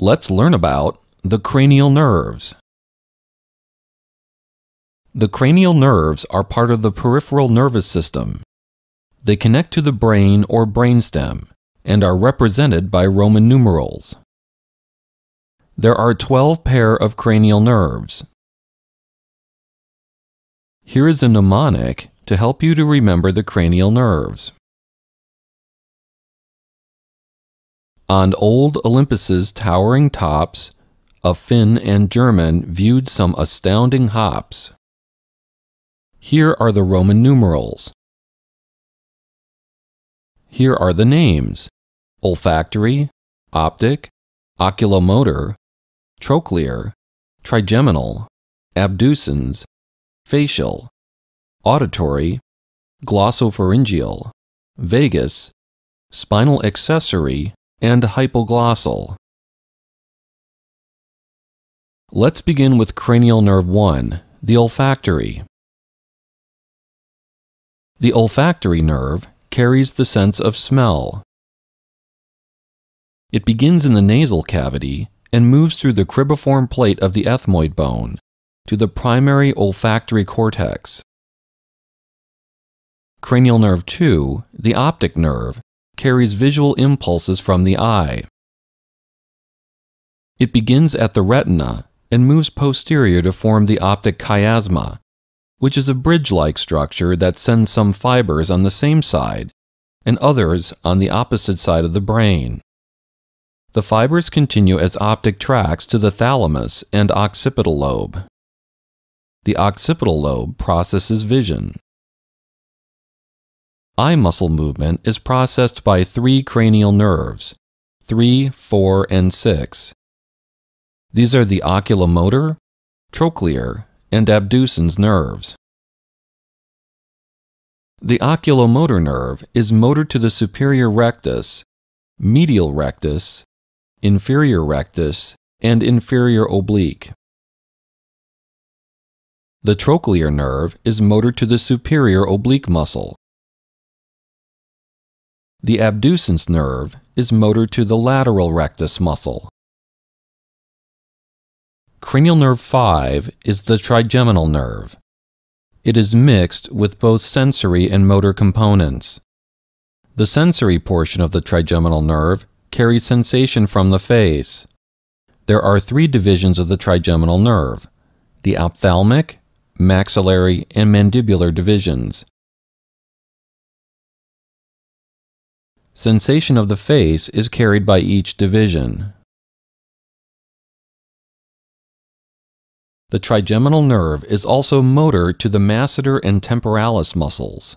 Let's learn about the cranial nerves. The cranial nerves are part of the peripheral nervous system. They connect to the brain or brainstem and are represented by Roman numerals. There are 12 pair of cranial nerves. Here is a mnemonic to help you to remember the cranial nerves. On old Olympus's towering tops, a Finn and German viewed some astounding hops. Here are the Roman numerals. Here are the names olfactory, optic, oculomotor, trochlear, trigeminal, abducens, facial, auditory, glossopharyngeal, vagus, spinal accessory, and hypoglossal. Let's begin with cranial nerve 1, the olfactory. The olfactory nerve carries the sense of smell. It begins in the nasal cavity and moves through the cribriform plate of the ethmoid bone to the primary olfactory cortex. Cranial nerve 2, the optic nerve, carries visual impulses from the eye. It begins at the retina and moves posterior to form the optic chiasma, which is a bridge-like structure that sends some fibers on the same side and others on the opposite side of the brain. The fibers continue as optic tracts to the thalamus and occipital lobe. The occipital lobe processes vision. Eye muscle movement is processed by three cranial nerves, 3, 4, and 6. These are the oculomotor, trochlear, and abducens nerves. The oculomotor nerve is motor to the superior rectus, medial rectus, inferior rectus, and inferior oblique. The trochlear nerve is motor to the superior oblique muscle. The abducens nerve is motor to the lateral rectus muscle. Cranial nerve 5 is the trigeminal nerve. It is mixed with both sensory and motor components. The sensory portion of the trigeminal nerve carries sensation from the face. There are three divisions of the trigeminal nerve the ophthalmic, maxillary, and mandibular divisions. Sensation of the face is carried by each division. The trigeminal nerve is also motor to the masseter and temporalis muscles.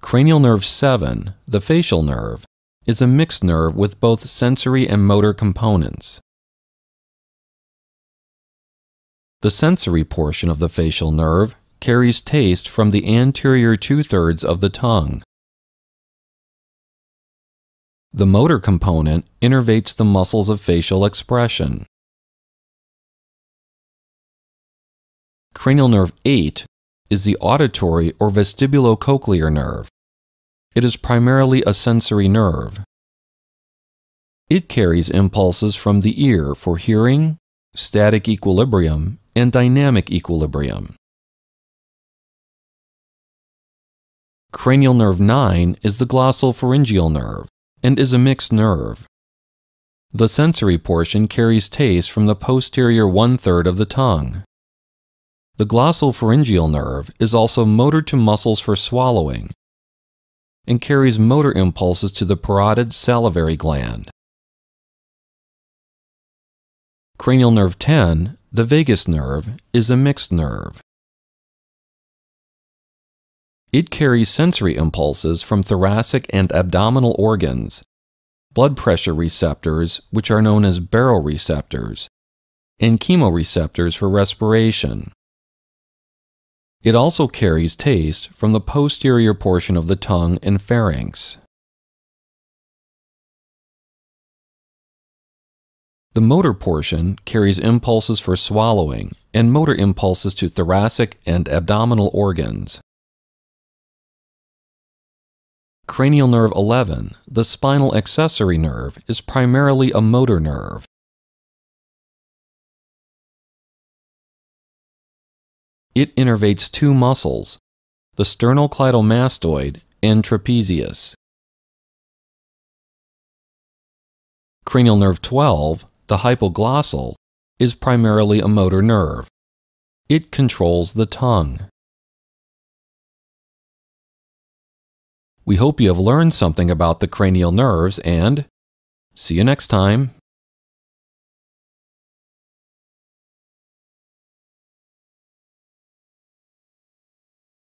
Cranial nerve 7, the facial nerve, is a mixed nerve with both sensory and motor components. The sensory portion of the facial nerve carries taste from the anterior two-thirds of the tongue. The motor component innervates the muscles of facial expression. Cranial nerve 8 is the auditory or vestibulocochlear nerve. It is primarily a sensory nerve. It carries impulses from the ear for hearing, static equilibrium, and dynamic equilibrium. Cranial nerve 9 is the glossopharyngeal nerve and is a mixed nerve. The sensory portion carries taste from the posterior one-third of the tongue. The glossopharyngeal nerve is also motor to muscles for swallowing and carries motor impulses to the parotid salivary gland. Cranial nerve 10, the vagus nerve, is a mixed nerve. It carries sensory impulses from thoracic and abdominal organs, blood pressure receptors, which are known as baroreceptors, and chemoreceptors for respiration. It also carries taste from the posterior portion of the tongue and pharynx. The motor portion carries impulses for swallowing and motor impulses to thoracic and abdominal organs. Cranial nerve 11, the spinal accessory nerve, is primarily a motor nerve. It innervates two muscles, the sternocleidomastoid and trapezius. Cranial nerve 12, the hypoglossal, is primarily a motor nerve. It controls the tongue. We hope you have learned something about the cranial nerves and see you next time.